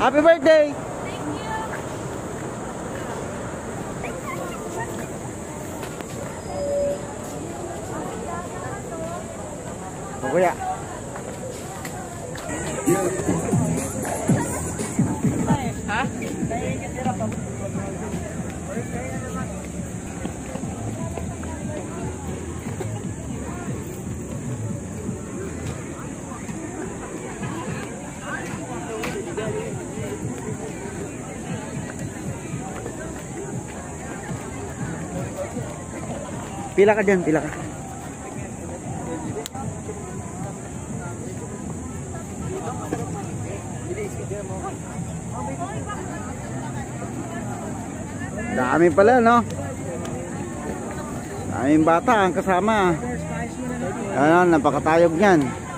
Happy birthday! O kuya. Pila ka dyan, pila ka. Dami pala, no? Daming bata ang kasama. Ayan, napakatayog niyan.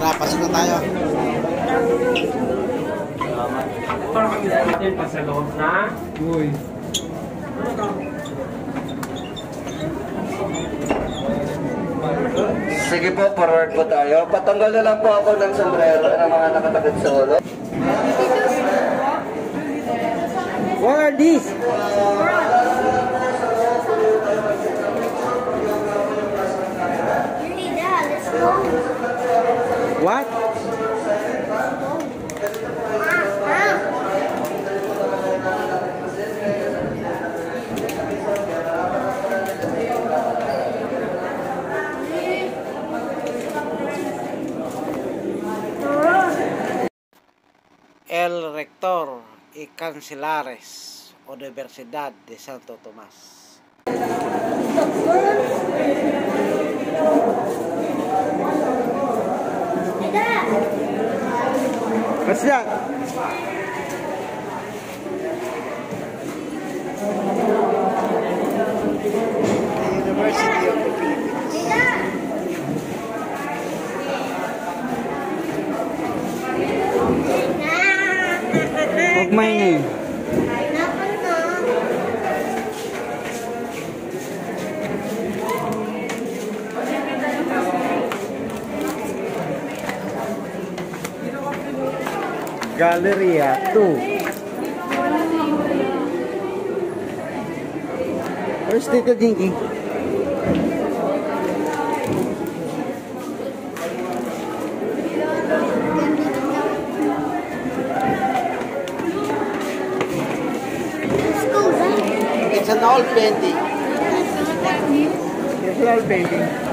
Tara, pasok na tayo. Pa sa loob na. Uy. Sige po, forward po tayo. Patanggal na lang po ako ng sombrero ng mga nakatakit sa ulo. What are these? You need that. Let's go. What? El Rector y Cancelares, Universidad de Santo Tomás. What's that? University of the Philippines. Huwag maingay. Galleria 2. Where's Tito Dinky? It's an old painting. It's an old painting.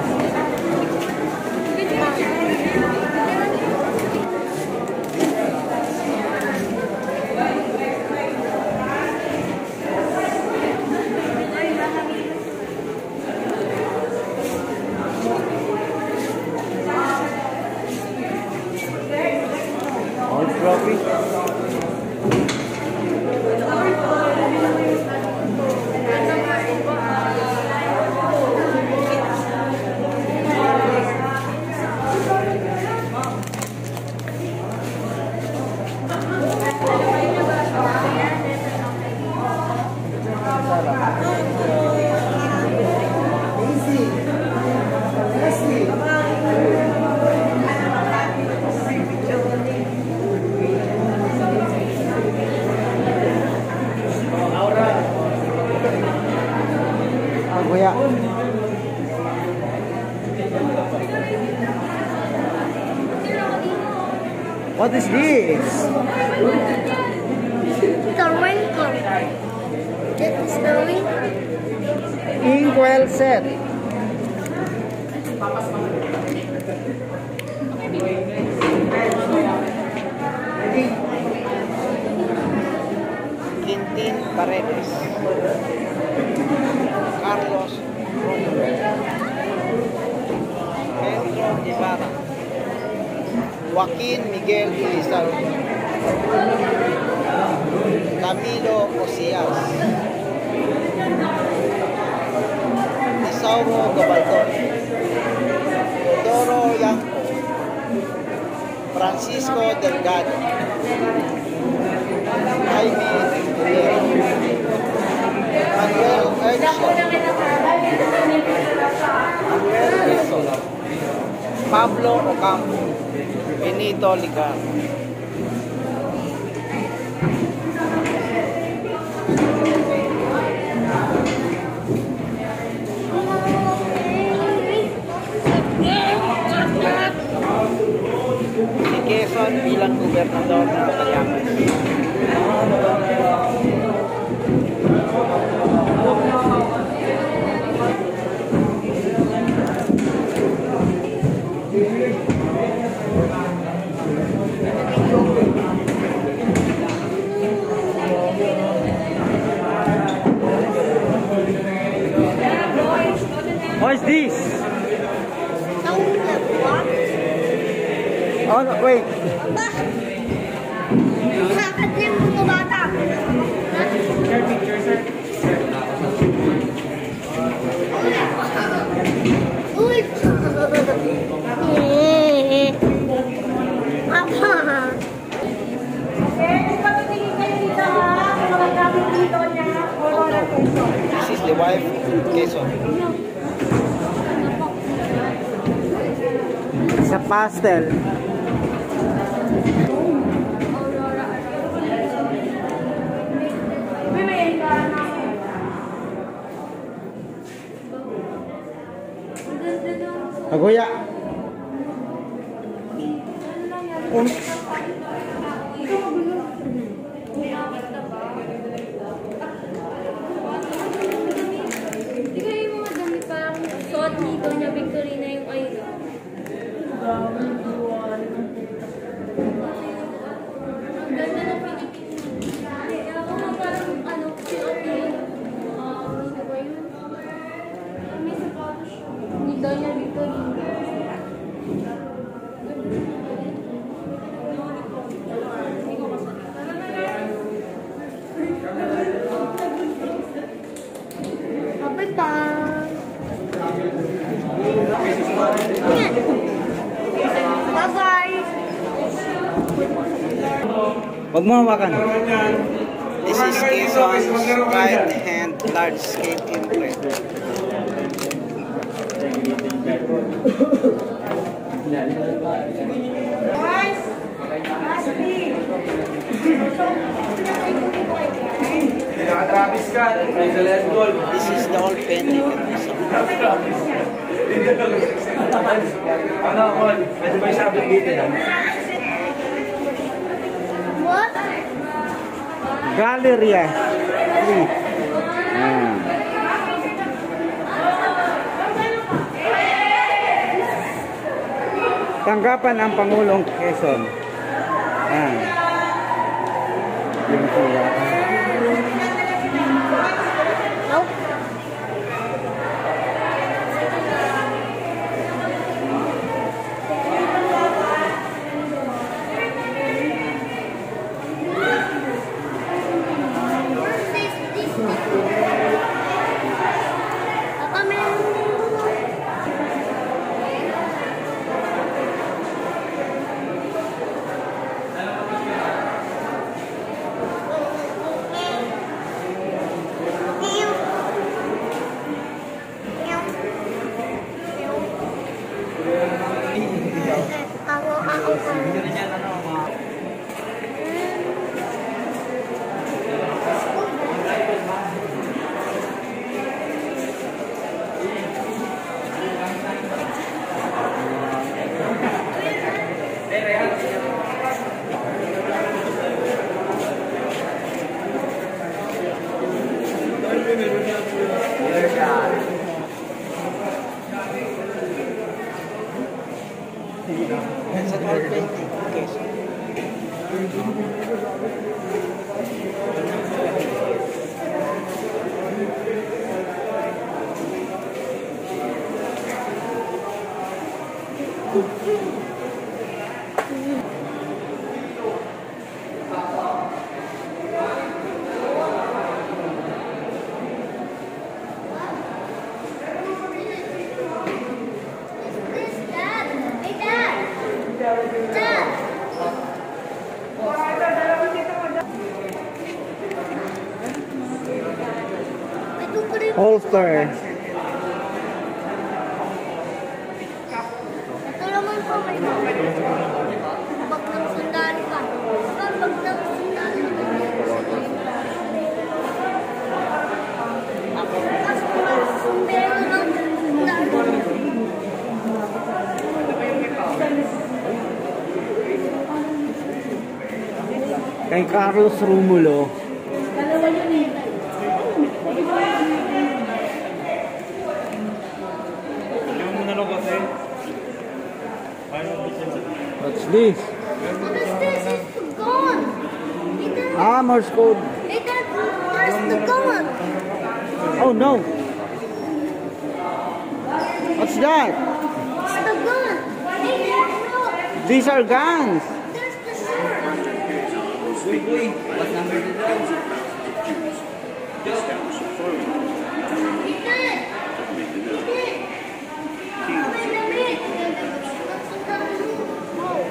What is this? The wrinkle. This is the wrinkle. Inkwell set. Quintin Paredes. Carlos Romulo. Joaquin Miguel Ilizar, Camilo Osias, Isauro Gabaldon, Teodoro Yanco, Francisco Delgado, Jaime Rivera, Manuel Ercio, Manuel Rizzo, Pablo Ocampo, Benito Ligar. Si Quezon bilang gobernador ng Batangas. What's this? Oh, no, wait. Na yung mga bata. Uy! Eh. Apa? This is the wife of Quezon. Sa pastel. Aguya. Hindi Huwag mo hawakan. This is Quezon's right hand large scale imprint. May Celeste Gold. This is the old painting of Quezon. Ano, Mon? Pwede ba yung sabi dito yan? What? Galleria. Three. Ayan. Tanggapan ang Pangulong Quezon. Ayan. Yung sila. Nope. This Kay Carlos Rumulo, this? What is this? It's gone. Hey, Dad. Ah, Morse code. Hey, Dad. Where's the gun? Oh no. What's that? It's the gun. Hey, Dad, look. These are guns. There's the shirt. Hey, Dad. Hey, Dad. May damit. Oh.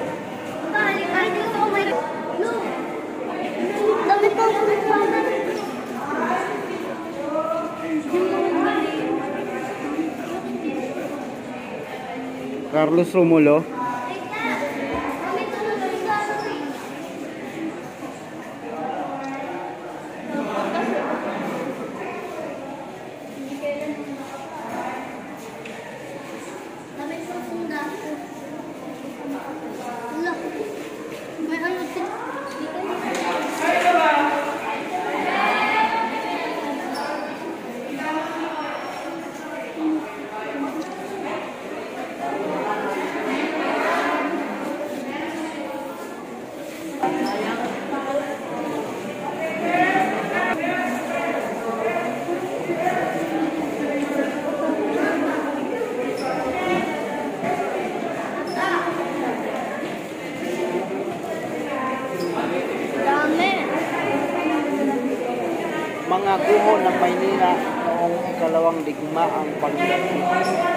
Bali, bali dito. Oh my God. Look. Dami pang Carlos Romulo. Hey, Dad. Dami tulog ang isa. Dami pang funda. Wala. May ano din. Dami. Mga guho ng Maynila noong ikalawang digmaang pagdating.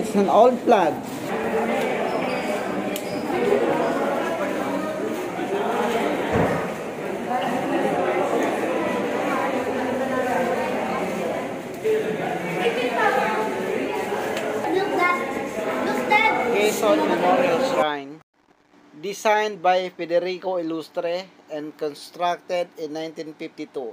It's an old that. Quezon Memorial Shrine, designed by Federico Illustre and constructed in 1952.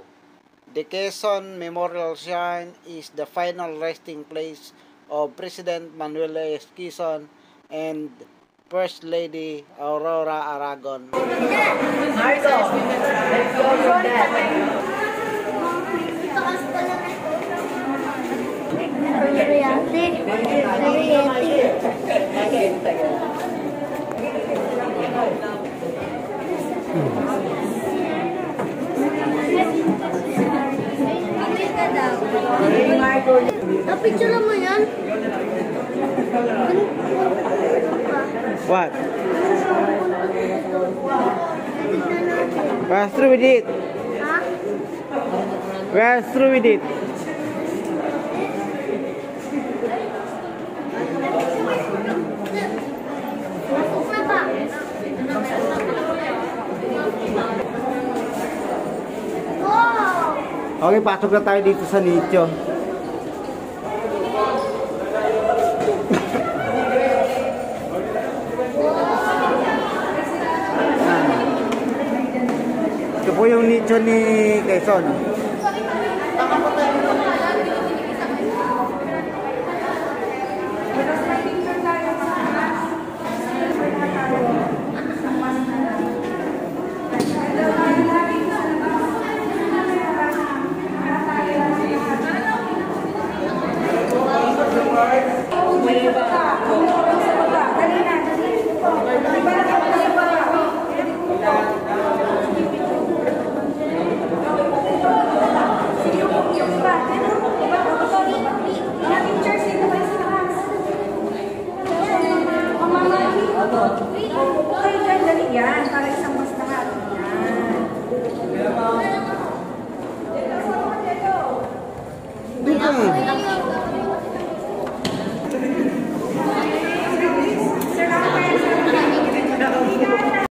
The Quezon Memorial Shrine is the final resting place of President Manuel S. Quezon and First Lady Aurora Aragon. Taas pala picture mo yan? What? We're through with it. Huh? Through with it. Okay, pasok na tayo dito sa nicho. Ito po yung nicho ni Quezon. Lord.